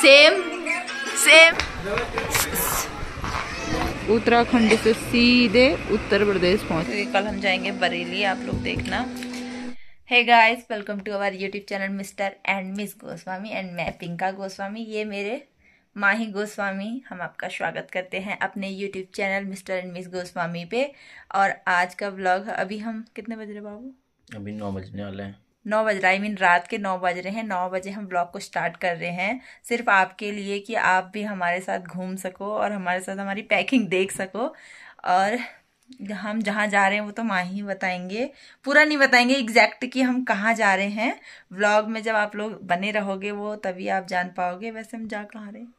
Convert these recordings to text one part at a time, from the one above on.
Same same Uttarakhand से सीधे उत्तर प्रदेश पहुँचे। कल हम जाएँगे बरेली आप लोग देखना। Hey guys welcome to our YouTube channel mister and miss Goswami and मैं पिंका गोस्वामी ये मेरे माही गोस्वामी हम आपका स्वागत करते हैं अपने YouTube channel mister and miss Goswami पे। और आज का ब्लॉग अभी हम कितने बज रहे बाबू? अभी नौ बजने वाले हैं। नौ बज रहा है। आई मीन रात के नौ बज रहे हैं। नौ बजे हम ब्लॉग को स्टार्ट कर रहे हैं। सिर्फ़ आपके लिए कि आप भी हमारे साथ घूम सको और हमारे साथ हमारी पैकिंग देख सको। और हम जहाँ जा रहे हैं, वो तो माँ ही बताएँगे। पूरा नहीं बताएँगे एग्जैक्ट कि हम कहाँ जा रहे हैं। व्लॉग में जब आप लोग बने रहोगे वो, तभी आप जान पाओगे। वैसे हम जा कहाँ रहे हैं?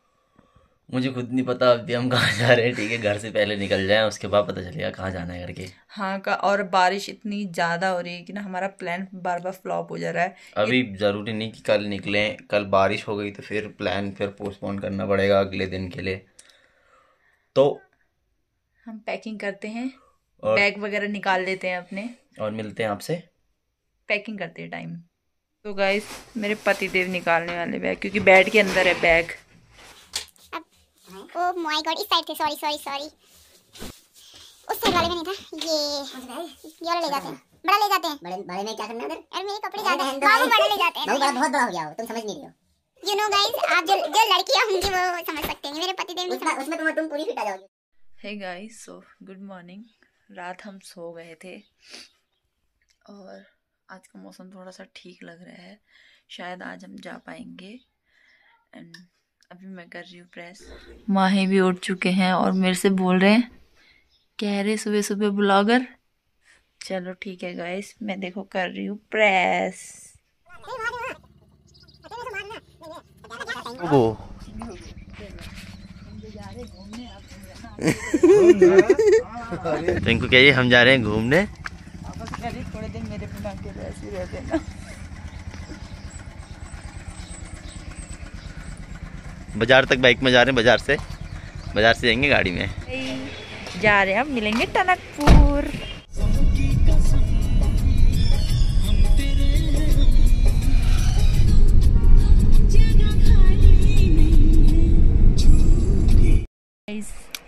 मुझे खुद नहीं पता अभी हम कहाँ जा रहे हैं ठीक है? घर से पहले निकल जाए उसके बाद पता चलेगा कहाँ जाना है करके। हाँ का और बारिश इतनी ज़्यादा हो रही है कि ना हमारा प्लान बार बार फ्लॉप हो जा रहा है। अभी ज़रूरी नहीं कि कल निकले कल बारिश हो गई तो फिर प्लान फिर पोस्टपोन करना पड़ेगा अगले दिन के लिए। तो हम पैकिंग करते हैं। और बैग वगैरह निकाल लेते हैं अपने। और मिलते हैं आपसे। पैकिंग करते हैं टाइम तो गाइस मेरे पति देव निकालने वाले बैग क्योंकि बेड के अंदर है बैग ओ माय गॉड इस साइड थे सॉरी सॉरी सॉरी उस साइड वाले में नहीं था ये ये वाला ले जाते हैं बड़ा ले जाते हैं बड़े बड़े में क्या करना है उधर अरे मेरे कपड़े ज़्यादा दो बाबू। बड़े ले जाते बहुत बड़ा हैं बहुत बड़ा हो गया हो तुम समझ नहीं रहे हो यू नो गाइस आप जो जो लड़कियाँ होंगी वो समझ सकते हैं मेरे पति देव नहीं समझ उसमें तुम तुम पूरी फिट आ जाओगी hey guys so good morning रात हम सो गए थे। और आज का मौसम थोड़ा सा ठीक लग रहा है। शायद आज हम जा पाएँगे। एंड अभी मैं कर रही हूँ प्रेस माही भी उठ चुके हैं और मेरे से बोल रहे हैं कह रहे सुबह सुबह ब्लॉगर? चलो ठीक है गाइस मैं देखो कर रही हूँ प्रेस वो। तो इनको कहिए हम जा रहे हैं घूमने? थोड़े दिन मेरे बिना अकेले ऐसे ही रहते ना बाज़ार तक बाइक में जा रहे हैं बाज़ार से। बाज़ार से जाएँगे गाड़ी में। जा रहे हैं अब मिलेंगे टनकपुर।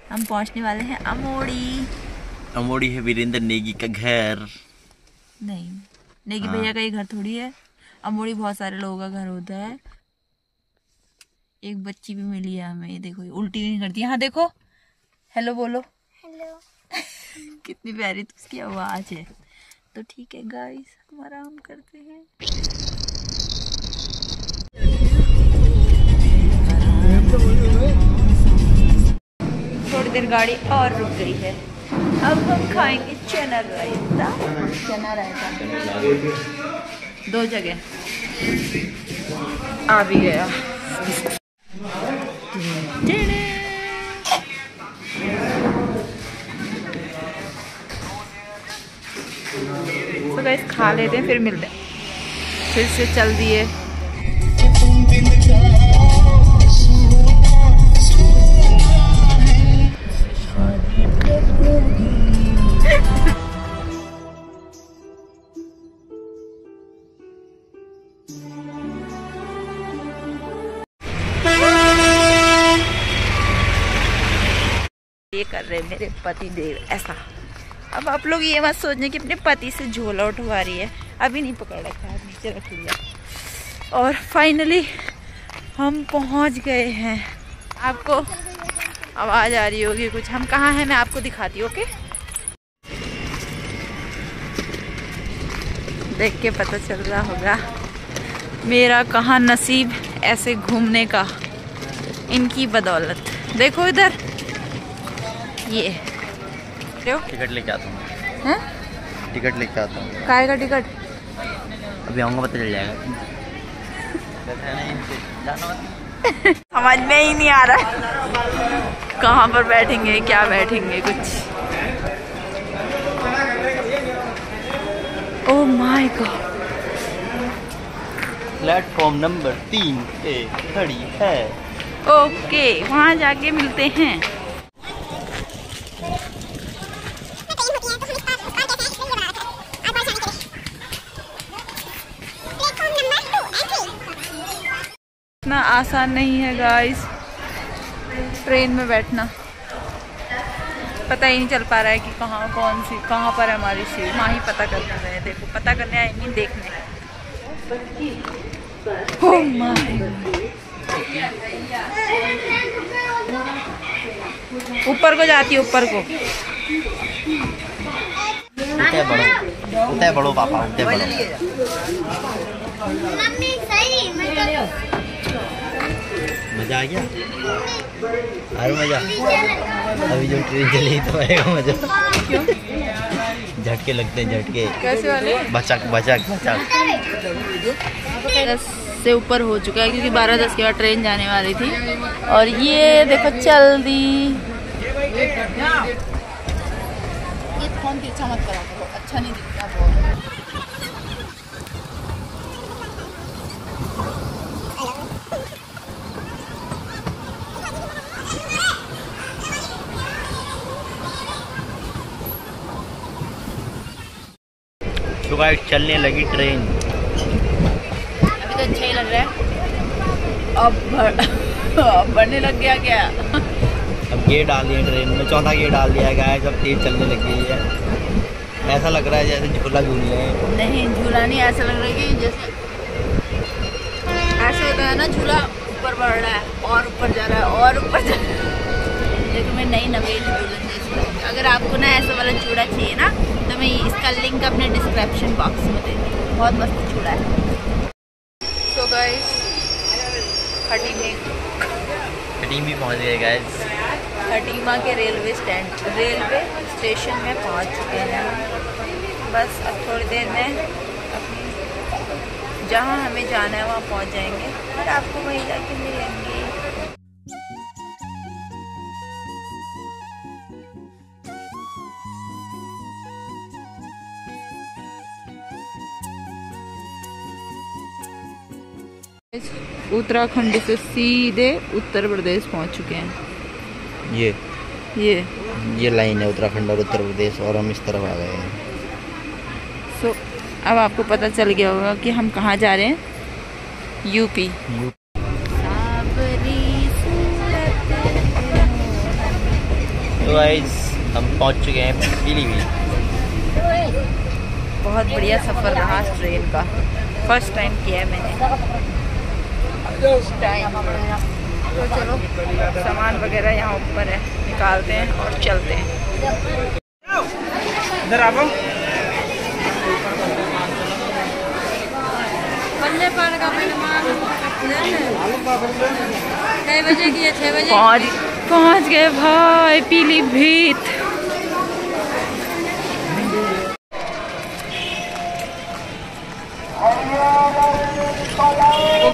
हम पहुँचने वाले हैं अमोड़ी। अमोड़ी है वीरेंद्र नेगी का घर। नहीं नेगी हाँ। भैया का ही घर थोड़ी है। अमोड़ी बहुत सारे लोगों का घर होता है। एक बच्ची भी मिली है हमें ये देखो ये उल्टी नहीं करती। हाँ देखो। हेलो बोलो। हेलो कितनी प्यारी तो उसकी आवाज़ है। तो ठीक है गाइस हम आराम करते हैं। थोड़ी देर गाड़ी और रुक गई है। अब हम खाएँगे चना रायता। चना रायता। दो जगह। आ भी गया। तो गाइस खा लेते हैं फिर मिलते हैं। फिर से चल दिए। कर रहे मेरे पति देव, ऐसा। अब आप लोग ये मत सोचने कि अपने पति से झोला उठवा रही है। अभी नहीं पकड़ रखा है, नीचे रख लिया। और फाइनली हम पहुँच गए हैं। आपको आवाज़ आ रही होगी कुछ। हम कहाँ हैं मैं आपको दिखाती हूँ ओके देख के पता चल रहा होगा, मेरा कहाँ नसीब ऐसे घूमने का। इनकी बदौलत। देखो इधर। ये। देखो टिकट लेके आता हूँ। हैं? टिकट लेके आता हूँ। काय का टिकट? अभी आऊँगा पता चल जाएगा। समझ में ही नहीं आ रहा है। कहाँ पर बैठेंगे क्या बैठेंगे कुछ। Oh my God platform number तीन पे खड़ी है। ओके वहाँ जाके मिलते हैं। आसान नहीं है गाइस ट्रेन में बैठना। पता ही नहीं चल पा रहा है कि कहाँ कौन सी कहाँ पर है हमारी सीट। वहाँ ही पता कर रहे देखो पता करने आई मीन देखने। Oh my ऊपर को जाती है ऊपर को। उठे बड़ो उठे बड़ो पापा उठे बड़ो मम्मी सही मज़ा आ गया? अरे मज़ा? अभी जो ट्रेन चली तो आएगा मज़ा। झटके लगते हैं झटके। कैसे वाले? बचक बचक बचक। दस से ऊपर हो चुका है क्योंकि बारह दस के बाद ट्रेन जाने वाली थी। और ये देखो चल दी ये फ़ोन पीछा मत करा करो अच्छा नहीं दिखता तो गाइस चलने लगी ट्रेन। अभी तो अच्छा ही लग रहा है। अब भर अब बढ़ने लग गया क्या? अब गेट डाल दिए ट्रेन में चौथा गेट डाल दिया गया है जब तेज चलने लग गई है। ऐसा लग रहा है जैसे झूला झूल रहे हैं। नहीं झूला नहीं ऐसा लग रहा है कि जैसे ऐसे होता है ना झूला ऊपर बढ़ रहा है और ऊपर जा रहा है और ऊपर जा रहा है। देखो मैं नई नवेली दुल्हन जैसी। अगर आपको ना ऐसा वाला चूड़ा चाहिए ना तो मैं इसका लिंक अपने डिस्क्रिप्शन बॉक्स में दे बहुत मस्त चूड़ा है। सो गाइस खटीमे टीम भी पहुँच गए गाइस खटीमा के रेलवे स्टैंड रेलवे स्टेशन में पहुँच चुके हैं। बस अब थोड़ी देर में अपनी जहाँ हमें जाना है वहाँ पहुँच जाएँगे। और आपको वहीं जाके मिलेंगे। उत्तराखंड से सीधे उत्तर प्रदेश पहुँच चुके हैं। ये? ये। ये लाइन है उत्तराखंड और उत्तर प्रदेश और हम इस तरफ़ आ गए हैं। सो so, अब आपको पता चल गया होगा कि हम कहाँ जा रहे हैं? यूपी तो गाइस हम पहुँच चुके हैं पीलीभीत। बहुत बढ़िया सफ़र रहा ट्रेन का। फ़र्स्ट टाइम किया है मैंने। टाइम तो चलो सामान वगैरह यहाँ ऊपर है निकालते हैं और चलते हैं। है छः बजे। पहुँच पहुँच गए भाई पीलीभीत।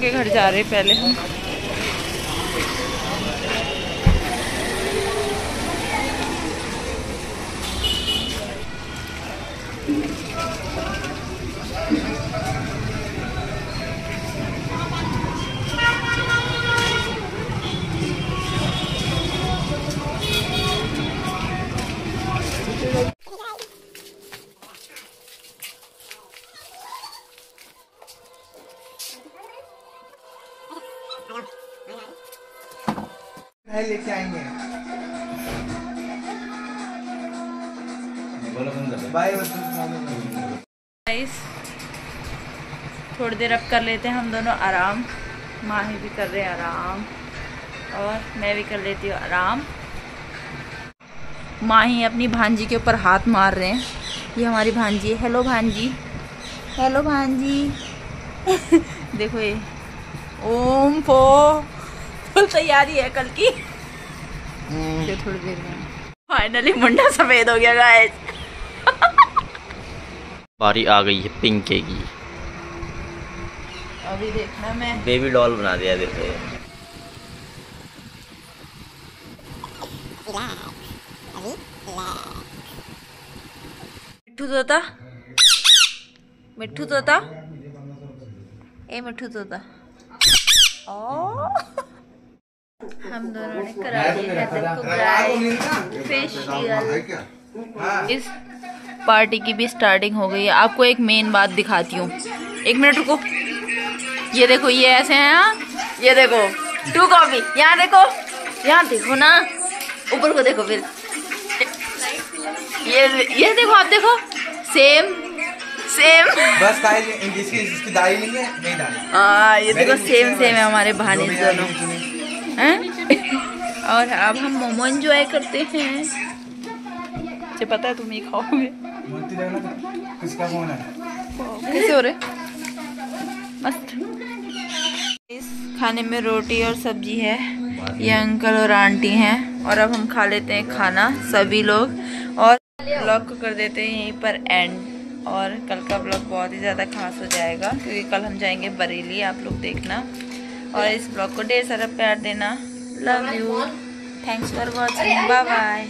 के घर जा रहे पहले। हम गाइस थोड़ी देर अब कर लेते हैं हम दोनों आराम। माही भी कर रहे हैं आराम और मैं भी कर लेती हूँ आराम। माही अपनी भांजी के ऊपर हाथ मार रहे हैं। ये हमारी भांजी है। हेलो भांजी। हेलो भांजी। देखो ये। ओम फो। फुल तैयारी है कल की। थोड़ी देर में। फाइनली मुंडा सफ़ेद हो गया गाइस बारी आ गई है पिंके की। अभी देखना मैं। बेबी डॉल बना दिया देखो। मिठू तोता? मिठू तोता? ए मिठू तोता। ओ। हम दोनों ने करा दिया है सबको फेशियल इस पार्टी की भी स्टार्टिंग हो गई है। आपको एक मेन बात दिखाती हूँ। एक मिनट रुको। ये देखो ये ऐसे हैं हाँ? ये देखो टू कॉफ़ी यहाँ देखो यहाँ देखो ना। ऊपर को देखो फिर। ये ये देखो आप देखो। सेम सेम बस दाढ़ी नहीं है नहीं हाँ ये देखो सेम सेम है हमारे भाने दोनों। हैं और अब हम मोमो एंजॉय करते हैं। मुझे पता है तुम ये खाओगे। तो किसका फ़ोन है? कैसे हो रहे? मस्त। इस खाने में रोटी और सब्ज़ी है। ये अंकल और आंटी हैं और अब हम खा लेते हैं खाना सभी लोग। और ब्लॉग को कर देते हैं यहीं पर एंड और कल का ब्लॉग बहुत ही ज़्यादा खास हो जाएगा क्योंकि कल हम जाएँगे बरेली आप लोग देखना। और इस ब्लॉग को ढेर सारा प्यार देना। Love you thanks for watching bye bye